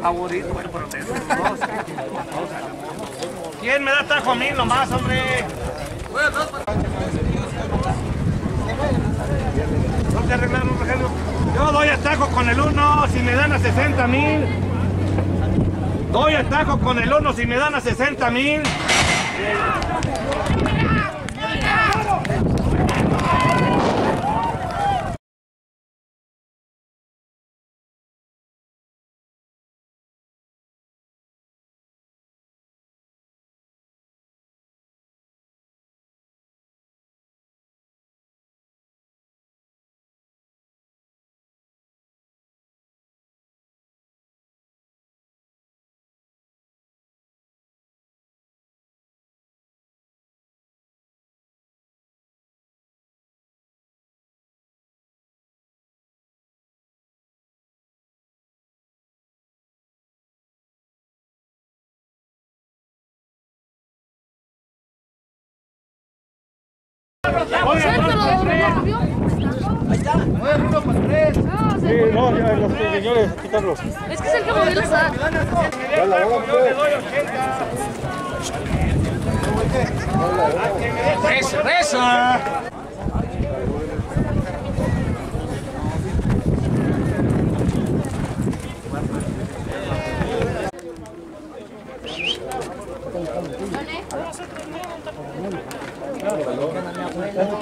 favorito. ¿Quién me da tajo a mí nomás, hombre? ¿No? Yo doy atajo con el uno si me dan a 60 mil. Doy atajo con el uno si me dan a 60 mil. Sí, no, ya los señores, quitarlos. Es que es el que movió la SAT. Yo le doy 80. Eso,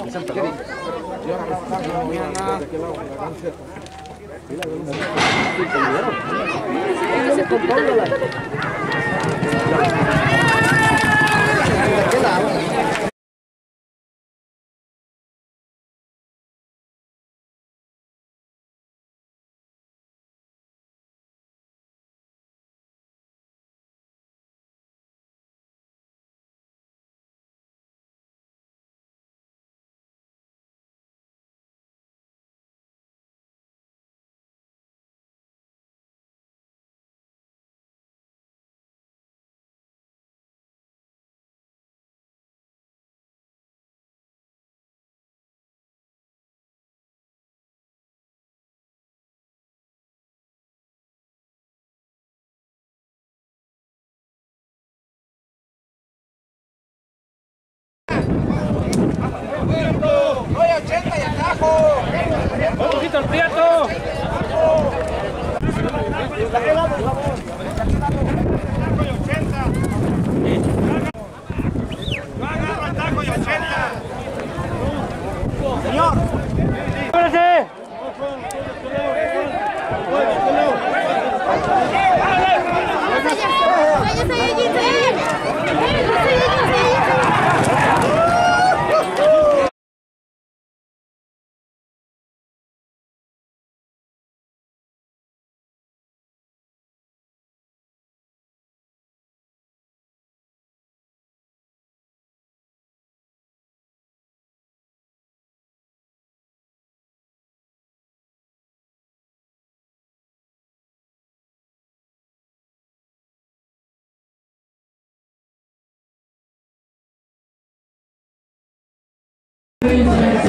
eso. Doy 80 y atajo. Poquito el prieto. Yo Please, let's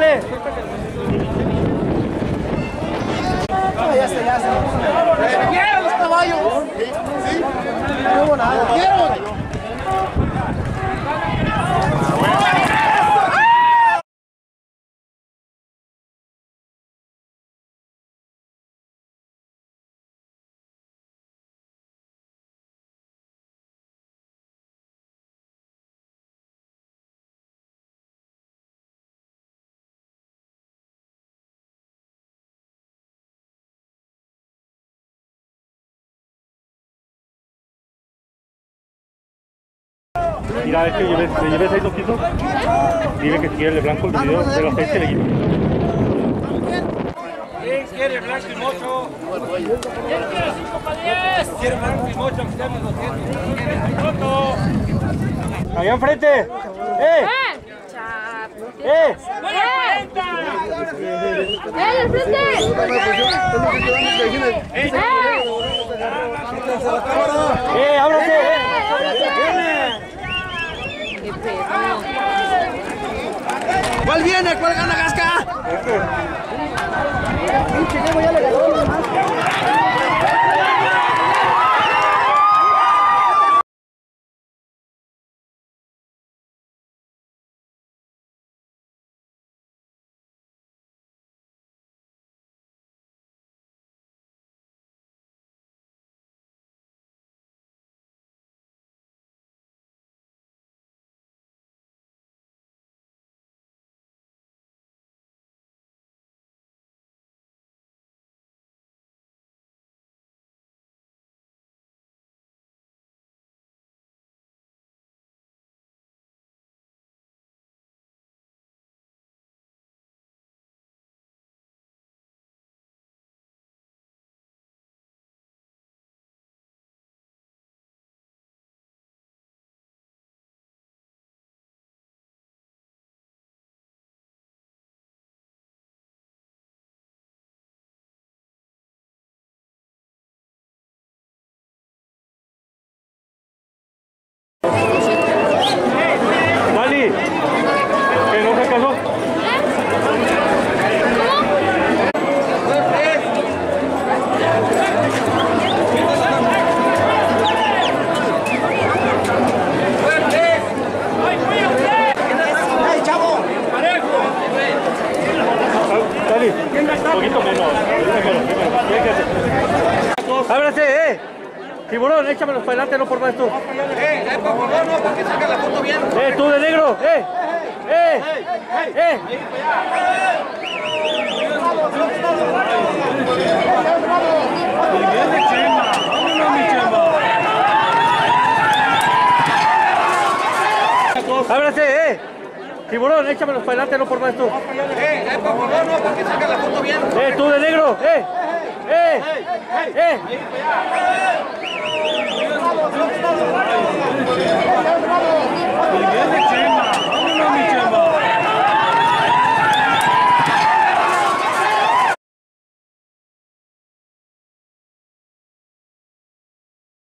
¡Eh! ¡Quiero los caballos! ¿Sí? No hubo nada. Mira, es que llevé, le llevé seis loquitos. Dile que si quiere el blanco el video de los seis que le llevé. ¿Quién quiere blanco y mocho? ¿Quién quiere 5 para 10? ¿Quiere blanco y mocho? Que sean los 200. Allá enfrente. ¡Eh! ¡Eh! ¡Eh, al frente! ¡Eh! ¡Eh! ¡Ábrate! ¡Eh! ¿Cuál viene? ¿Cuál gana Gasca? ¡Dali! Poquito menos. ¡Ábrase, eh! Tiburón, échamelos para adelante, no por más tú. ¡Eh! ¡Eh, por favor, no! Para que saque la foto bien. ¡Eh, tú de negro! ¡Eh! ¡Eh! ¡Eh! ¡Ábrase, Tiburón, échamelos para adelante, no por más tú. Eh, eh, por favor, no, porque saca la foto bien. Eh, tú de negro, eh. Eh, eh. eh.